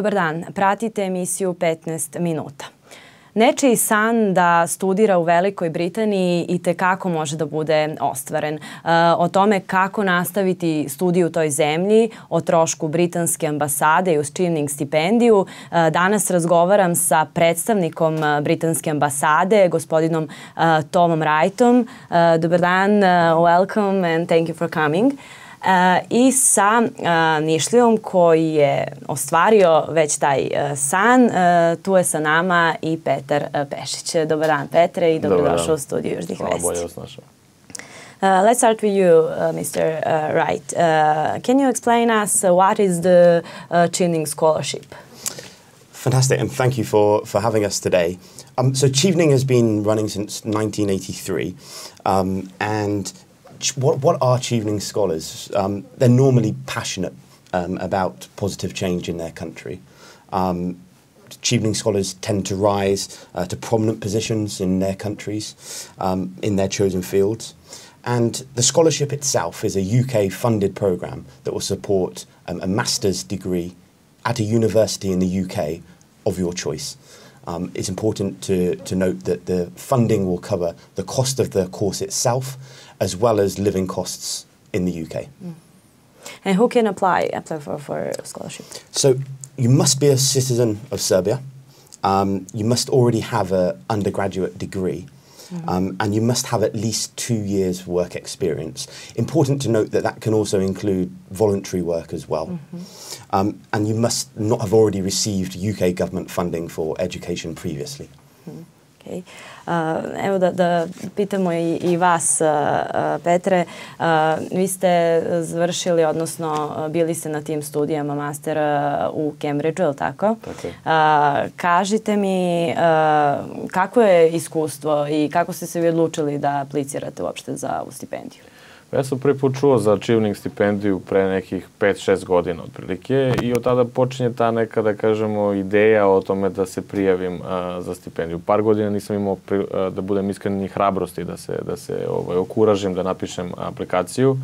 Dobar dan, pratite emisiju 15 minuta. Nečiji san da studira u Velikoj Britaniji i te kako može da bude ostvaren. E, o tome kako nastaviti studiju u toj zemlji, o trošku britanske ambasade i uz Chivning stipendiju. E, danas razgovaram sa predstavnikom e, britanske ambasade, gospodinom Tomom Wrightom. Dobar dan, welcome and thank you for coming. Uh, i sa Nišlijom koji je ostvario već taj san. Tu je sa nama i Petar Pešić. Dobar dan Petre i dobrodošao u studiju Južnih Hvala, vesti. bolje vas našao. Uh, let's start with you, uh, Mr. Uh, Wright. Uh, can you explain us uh, what is the uh, Chinning Scholarship? Fantastic, and thank you for, for having us today. Um, so, Chevening has been running since 1983, um, and what, what are Chevening scholars? Um, they're normally passionate um, about positive change in their country. Um, Chevening scholars tend to rise uh, to prominent positions in their countries, um, in their chosen fields. And the scholarship itself is a UK funded programme that will support um, a master's degree at a university in the UK of your choice. Um, it's important to, to note that the funding will cover the cost of the course itself as well as living costs in the UK. Mm. And who can apply apply for, for scholarship? So you must be a citizen of Serbia. Um, you must already have an undergraduate degree. Mm -hmm. um, and you must have at least two years work experience. Important to note that that can also include voluntary work as well. Mm -hmm. um, and you must not have already received UK government funding for education previously. Mm -hmm. Okay. Uh, evo da, da pitamo i, i vas, uh, uh, Petre. Uh, vi ste završili, odnosno bili ste na tim studijama master u Cambridgeu, je li tako? Tako je. Kažite mi kako je iskustvo i kako ste se vi odlučili da aplicirate uopšte za ovu stipendiju? Ja sam prvi put čuo za Achieving stipendiju pre nekih 5-6 godina otprilike i od tada počinje ta neka, da kažemo, ideja o tome da se prijavim uh, za stipendiju. Par godina nisam imao, pri, uh, da budem iskren, ni hrabrosti da se, da se ovaj, okuražim da napišem aplikaciju. Uh,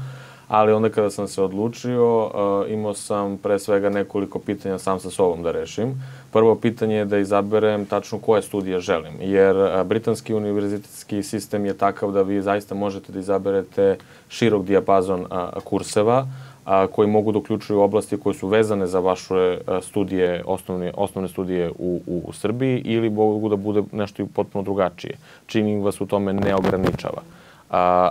ali onda kada sam se odlučio, uh, imao sam pre svega nekoliko pitanja sam sa sobom da rešim. Prvo pitanje je da izaberem tačno koje studije želim, jer uh, britanski univerzitetski sistem je takav da vi zaista možete da izaberete širok dijapazon uh, kurseva, a, koji mogu da uključuju oblasti koje su vezane za vaše studije, osnovne, osnovne studije u, u, u Srbiji ili mogu da bude nešto potpuno drugačije. Čini vas u tome ne ograničava. A,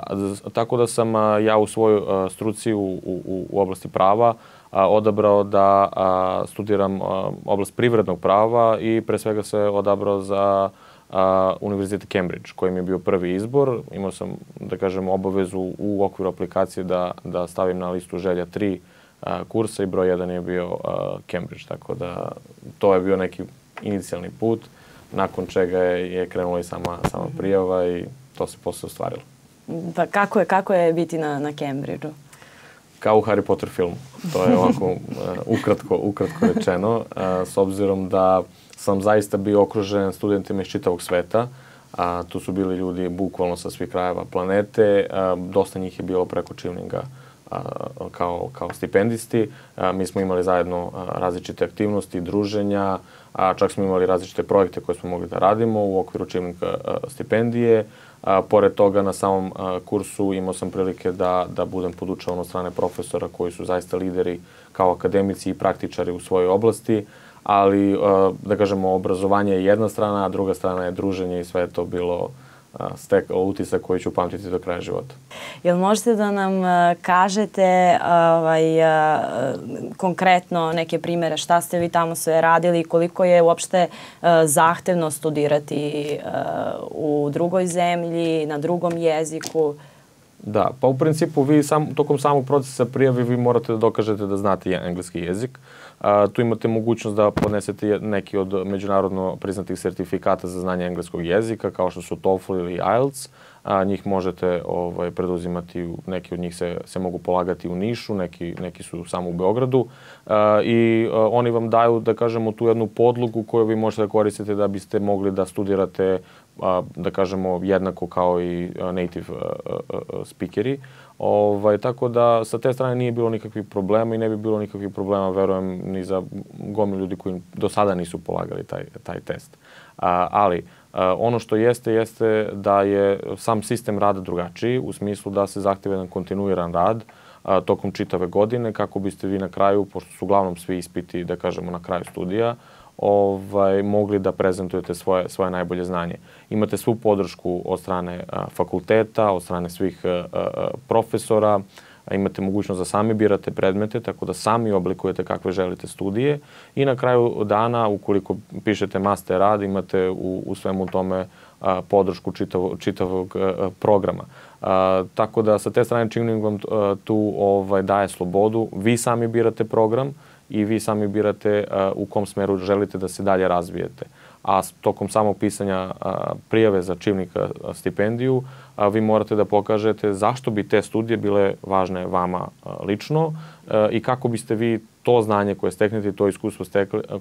tako da sam a, ja u svojoj struci u, u, u oblasti prava a, odabrao da a, studiram a, oblast privrednog prava i pre svega se odabrao za a, Univerzitet Cambridge, koji mi je bio prvi izbor. Imao sam, da kažem, obavezu u okviru aplikacije da, da stavim na listu želja tri a, kursa i broj jedan je bio a, Cambridge, tako da to je bio neki inicijalni put, nakon čega je, je krenula i sama, sama prijava i to se posle ostvarilo. Pa kako je, kako je biti na, na Cambridgeu? Kao u Harry Potter filmu. To je ovako uh, ukratko, ukratko rečeno. Uh, s obzirom da sam zaista bio okružen studentima iz čitavog sveta, a tu su bili ljudi bukvalno sa svih krajeva planete, a, dosta njih je bilo preko Čivninga kao, kao stipendisti. Mi smo imali zajedno različite aktivnosti, druženja, a čak smo imali različite projekte koje smo mogli da radimo u okviru Čivninga stipendije. A, pored toga, na samom a, kursu imao sam prilike da, da budem podučavan od strane profesora koji su zaista lideri kao akademici i praktičari u svojoj oblasti, ali, a, da kažemo, obrazovanje je jedna strana, a druga strana je druženje i sve je to bilo stekao utisak koji ću pamtiti do kraja života. Jel možete da nam kažete ovaj, konkretno neke primere šta ste vi tamo sve radili i koliko je uopšte zahtevno studirati u drugoj zemlji, na drugom jeziku? Da, pa u principu vi sam, tokom samog procesa prijave vi morate da dokažete da znate engleski jezik. A, tu imate mogućnost da podnesete neki od međunarodno priznatih sertifikata za znanje engleskog jezika, kao što su TOEFL ili IELTS. A, njih možete ovaj, preduzimati, neki od njih se, se mogu polagati u Nišu, neki, neki su samo u Beogradu. A, I a, oni vam daju, da kažemo, tu jednu podlogu koju vi možete da koristite da biste mogli da studirate da kažemo, jednako kao i native speakeri. Ovaj, tako da sa te strane nije bilo nikakvih problema i ne bi bilo nikakvih problema, verujem, ni za gomilu ljudi koji do sada nisu polagali taj, taj test. A, ali, a, ono što jeste, jeste da je sam sistem rada drugačiji, u smislu da se zahteva jedan kontinuiran rad, a, tokom čitave godine, kako biste vi na kraju, pošto su uglavnom svi ispiti, da kažemo, na kraju studija, ovaj, mogli da prezentujete svoje, svoje najbolje znanje. Imate svu podršku od strane a, fakulteta, od strane svih a, a, profesora, a imate mogućnost da sami birate predmete, tako da sami oblikujete kakve želite studije i na kraju dana, ukoliko pišete master rad, imate u, u svemu tome a, podršku čitavog, čitavog a, programa. A, tako da sa te strane Chimning vam tu ovaj, daje slobodu, vi sami birate program, i vi sami birate u kom smeru želite da se dalje razvijete. A tokom samog pisanja prijave za čivnika stipendiju, vi morate da pokažete zašto bi te studije bile važne vama lično i kako biste vi to znanje koje steknete to iskustvo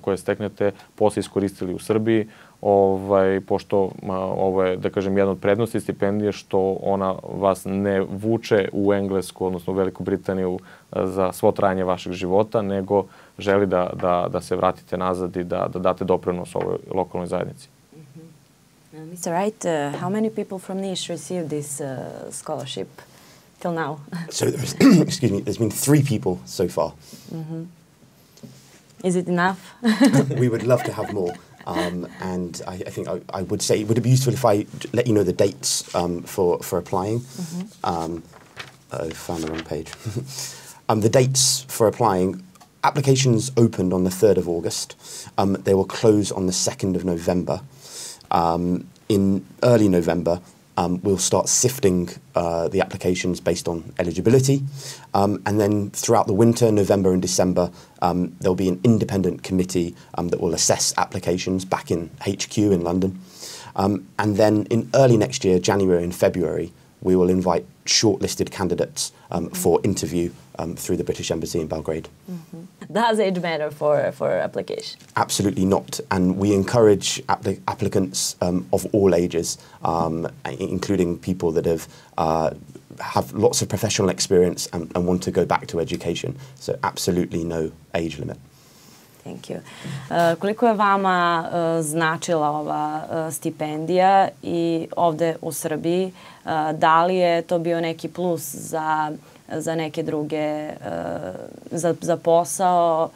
koje steknete posle iskoristili u Srbiji, ovaj, pošto a, ovo je, da kažem, jedna od prednosti stipendije što ona vas ne vuče u Englesku, odnosno u Veliku Britaniju a, za svo trajanje vašeg života, nego želi da, da, da se vratite nazad i da, da date doprinos ovoj lokalnoj zajednici. Mm -hmm. uh, Mr. Wright, uh, how many people from Niš received this uh, scholarship? till now? so, excuse me, there's been three people so far. Mm -hmm. Is it enough? we would love to have more. Um, and I, I think I, I, would say, it would it be useful if I let you know the dates um, for, for applying? Mm -hmm. um, I found the wrong page. Um, the dates for applying, applications opened on the 3rd of August. Um, they will close on the 2nd of November. Um, in early November, um, we'll start sifting uh, the applications based on eligibility. Um, and then throughout the winter, November and December, um, there'll be an independent committee um, that will assess applications back in HQ in London. Um, and then in early next year, January and February, we will invite shortlisted candidates um, for interview um, through the British Embassy in Belgrade. Mm-hmm. Does age matter for, for application? Absolutely not. And we encourage applic- applicants um, of all ages, um, including people that have. Uh, have lots of professional experience and, and want to go back to education. So, absolutely no age limit. Thank you. Uh, koliko je vama uh, značila ova uh, stipendija i ovde u Srbiji? Uh, da li je to bio neki plus za za neke druge, uh, za, za posao.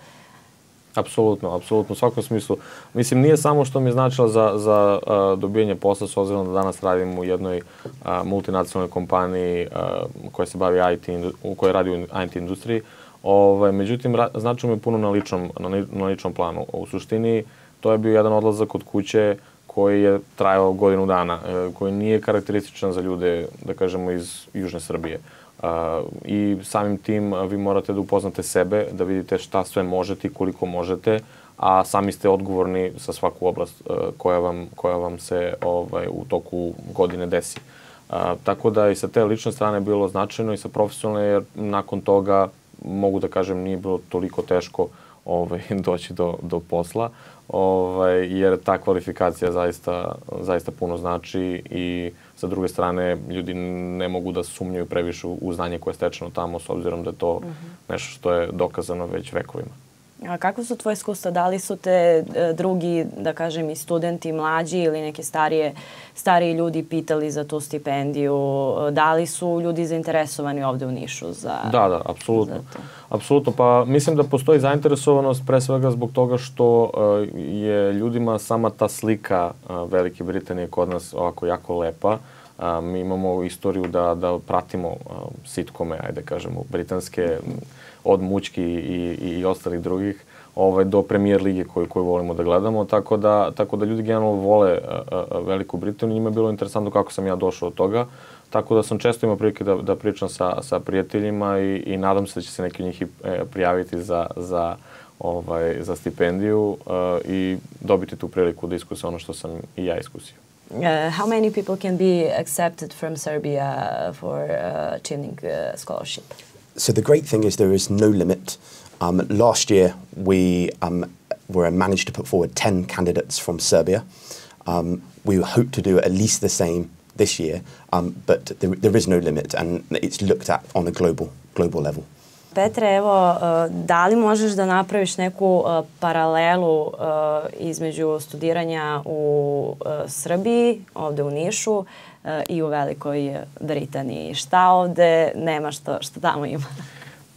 Apsolutno, apsolutno, u svakom smislu. Mislim, nije samo što mi je značilo za, za uh, dobijanje posla, s obzirom da danas radim u jednoj uh, multinacionalnoj kompaniji uh, koja se bavi IT, u kojoj radi u IT industriji, ovaj, međutim, značilo mi puno na ličnom, na, na ličnom planu. U suštini, to je bio jedan odlazak od kuće koji je trajao godinu dana, koji nije karakterističan za ljude, da kažemo, iz Južne Srbije. I samim tim vi morate da upoznate sebe, da vidite šta sve možete i koliko možete, a sami ste odgovorni za svaku oblast koja vam, koja vam se ovaj, u toku godine desi. Tako da i sa te lične strane bilo značajno i sa profesionalne, jer nakon toga mogu da kažem nije bilo toliko teško ovaj, doći do, do posla, ovaj, jer ta kvalifikacija zaista, zaista puno znači i sa druge strane ljudi ne mogu da sumnjaju previše u znanje koje je stečeno tamo s obzirom da je to uh mhm. -huh. nešto što je dokazano već vekovima. A kako su tvoje iskustva? Da li su te e, drugi, da kažem, i studenti mlađi ili neke starije, stariji ljudi pitali za tu stipendiju? Da li su ljudi zainteresovani ovde u Nišu za Da, da, apsolutno. Apsolutno, pa mislim da postoji zainteresovanost pre svega zbog toga što uh, je ljudima sama ta slika uh, Velike Britanije kod nas ovako jako lepa. Uh, mi imamo istoriju da, da pratimo uh, sitkome, ajde kažemo, britanske, od Mučki i, i, i ostalih drugih ovaj, do premijer lige koju, koju volimo da gledamo, tako da, tako da ljudi generalno vole a, a, Veliku Britaniju. Njima je bilo interesantno kako sam ja došao od toga, tako da sam često imao prilike da, da pričam sa, sa prijateljima i, i nadam se da će se neki od njih e, prijaviti za, za, ovaj, za stipendiju a, i dobiti tu priliku da iskuse ono što sam i ja iskusio. Uh, how many people can be accepted from Serbia for uh, Chilling uh, scholarship? So the great thing is there is no limit. Um, last year we um, were managed to put forward 10 candidates from Serbia. Um, we hope to do at least the same this year, um, but there, there is no limit and it's looked at on a global, global level. Petre, evo, uh, da li možeš da napraviš neku uh, paralelu uh, između studiranja u Srbiji, ovde u Nišu, i u Velikoj Britaniji? Šta ovde nema što, što tamo ima?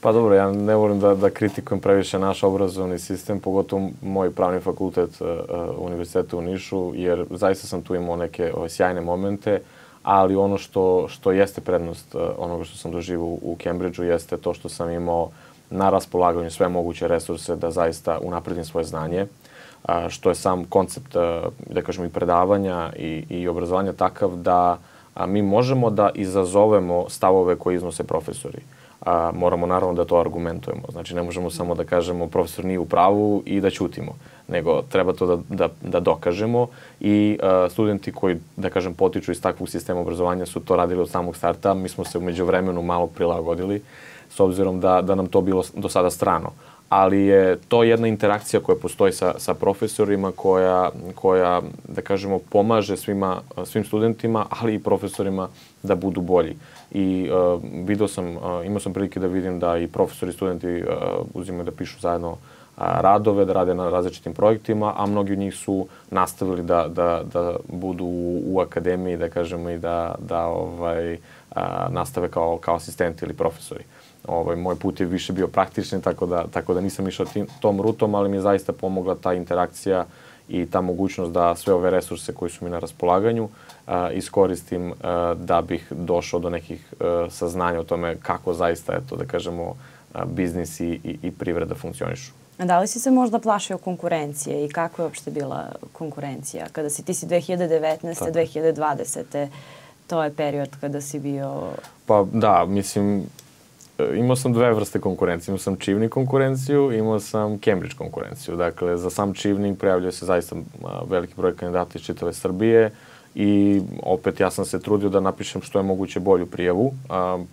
Pa dobro, ja ne volim da, da kritikujem previše naš obrazovni sistem, pogotovo moj pravni fakultet uh, Univerziteta u Nišu, jer zaista sam tu imao neke ove, sjajne momente, ali ono što, što jeste prednost uh, onoga što sam doživao u Cambridgeu jeste to što sam imao na raspolaganju sve moguće resurse da zaista unapredim svoje znanje, uh, što je sam koncept, uh, da kažem, i predavanja i, i obrazovanja takav da a, mi možemo da izazovemo stavove koje iznose profesori. Uh, a, moramo naravno da to argumentujemo. Znači ne možemo samo da kažemo profesor nije u pravu i da ćutimo, nego treba to da, da, da dokažemo i a, studenti koji, da kažem, potiču iz takvog sistema obrazovanja su to radili od samog starta. Mi smo se umeđu vremenu malo prilagodili s obzirom da, da nam to bilo do sada strano ali je to jedna interakcija koja postoji sa, sa profesorima koja, koja, da kažemo, pomaže svima, svim studentima, ali i profesorima da budu bolji. I uh, video sam, uh, imao sam prilike da vidim da i profesori i studenti uh, uzimaju da pišu zajedno radove, da rade na različitim projektima, a mnogi od njih su nastavili da, da, da budu u, u akademiji, da kažemo, i da, da ovaj, uh, nastave kao, kao asistenti ili profesori. Uh, Ovaj, moj put je više bio praktični, tako da, tako da nisam išao tim, tom rutom, ali mi je zaista pomogla ta interakcija i ta mogućnost da sve ove resurse koji su mi na raspolaganju a, iskoristim a, da bih došao do nekih a, saznanja o tome kako zaista, eto, da kažemo, a, biznis i, i, i privreda funkcionišu. A da li si se možda plašio konkurencije i kako je uopšte bila konkurencija? Kada si ti si 2019. Tako. 2020. To je period kada si bio... Pa da, mislim, imao sam dve vrste konkurencije. Imao sam Čivni konkurenciju, imao sam Cambridge konkurenciju. Dakle, za sam Čivnik prijavljuje se zaista veliki broj kandidata iz čitave Srbije i opet ja sam se trudio da napišem što je moguće bolju prijavu. A,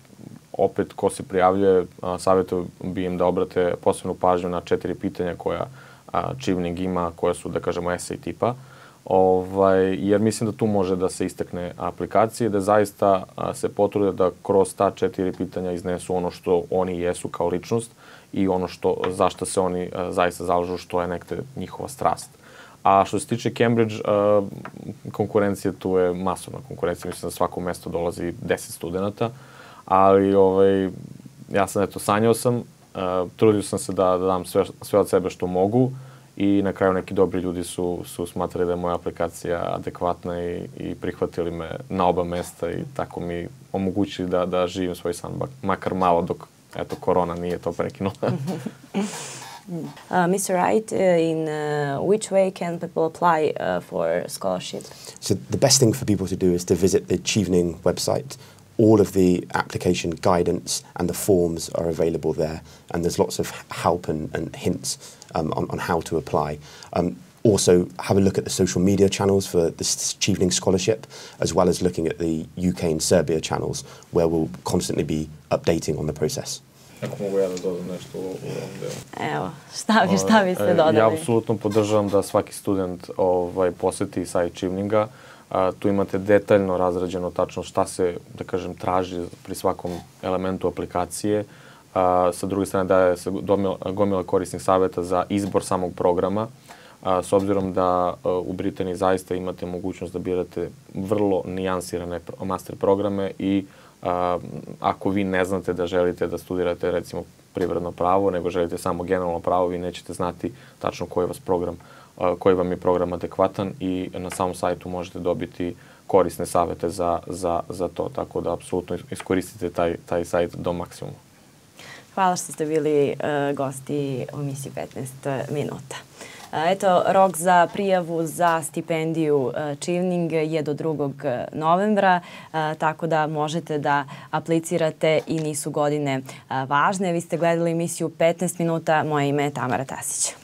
opet, ko se prijavljuje, savjetujem bi im da obrate posebnu pažnju na četiri pitanja koja a, Čivnik ima, koja su, da kažemo, esej tipa. Ovaj, jer mislim da tu može da se istakne aplikacije, da zaista a, se potrude da kroz ta četiri pitanja iznesu ono što oni jesu kao ličnost i ono što, zašto se oni a, zaista zalažu, što je nekde njihova strast. A što se tiče Cambridge, a, konkurencija tu je masovna konkurencija, mislim da svako mesto dolazi 10 studenta, ali ovaj, ja sam eto sanjao sam, a, trudio sam se da, da dam sve, sve od sebe što mogu, и на крај неки добри луѓе су, су сматрали дека моја апликација адекватна и, и прихватиле ме на оба места и тако ми омогучи да, да живеам свој сан, макар мало док ето корона не е тоа прекинула. Uh, Mr. Wright, uh, in uh, which way can people apply for scholarship? So the best thing for people to do is to visit the Chevening website, All of the application guidance and the forms are available there, and there's lots of help and, and hints um, on, on, how to apply. Um, also, have a look at the social media channels for the Chevening Scholarship, as well as looking at the UK and Serbia channels, where we'll constantly be updating on the process. Ako mogu ja da dodam nešto u, u ovom delu. Evo, šta, vi, šta biste dodali? Ja apsolutno podržavam da svaki A, tu imate detaljno razrađeno tačno šta se, da kažem, traži pri svakom elementu aplikacije. A, sa druge strane daje se gomila, gomila korisnih saveta za izbor samog programa. A, s obzirom da a, u Britaniji zaista imate mogućnost da birate vrlo nijansirane master programe i a, ako vi ne znate da želite da studirate recimo privredno pravo, nego želite samo generalno pravo, vi nećete znati tačno koji vas program, koji vam je program adekvatan i na samom sajtu možete dobiti korisne savete za, za, za to, tako da apsolutno iskoristite taj, taj sajt do maksimuma. Hvala što ste bili uh, gosti u emisiji 15 minuta. Uh, eto, rok za prijavu za stipendiju Chivning je do 2. novembra, tako da možete da aplicirate i nisu godine važne. Vi ste gledali emisiju 15 minuta, moje ime je Tamara Tasić.